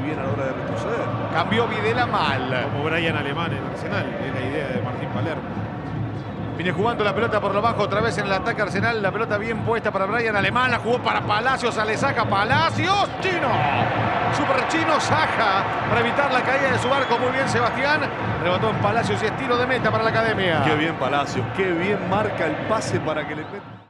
bien a la hora de retroceder. Cambió Videla mal. Como Brian Alemán en Arsenal, es la idea de Martín Palermo. Viene jugando la pelota por lo bajo otra vez en el ataque Arsenal. La pelota bien puesta para Brian Alemán. La jugó para Palacios. le saca Palacios. Chino. Super Chino Saja para evitar la caída de su barco. Muy bien Sebastián. Rebotó en Palacios y es tiro de meta para la academia. Qué bien Palacios. Qué bien marca el pase para que le...